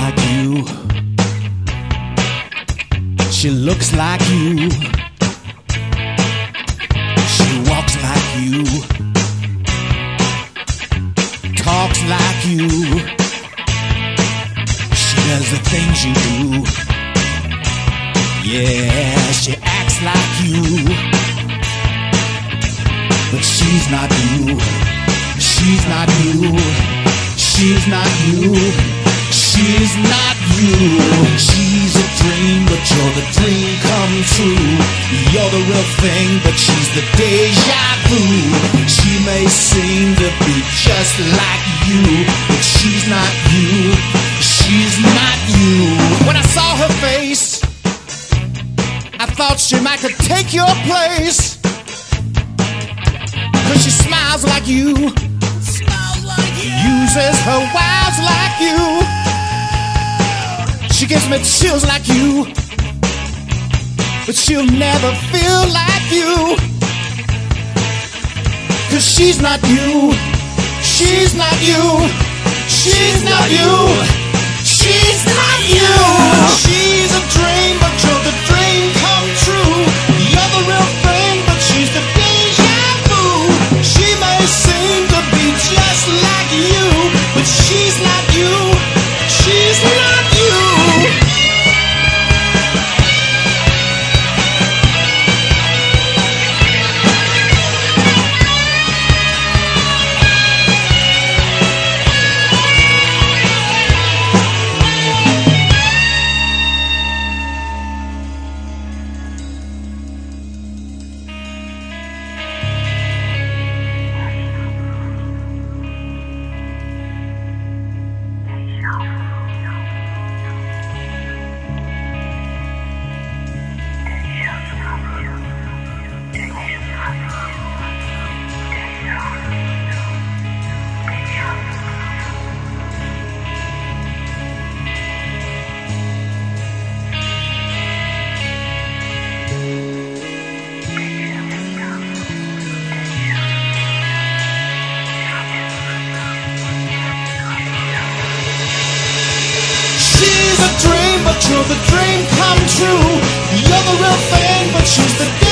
like you. She looks like you. She walks like you. Talks like you. She does the things you do. Yeah, she acts like you. But she's not you. She's not you. She's not you. She's not you. She's a dream, but you're the dream come true. You're the real thing, but she's the deja vu. She may seem to be just like you, but she's not you. She's not you. When I saw her face, I thought she might could take your place. Cause she smiles like you. Smells like you. Uses her wiles gives me chills like you. But she'll never feel like you. Cause she's not you. She's not you. till the dream come true. You're the real thing, but she's the.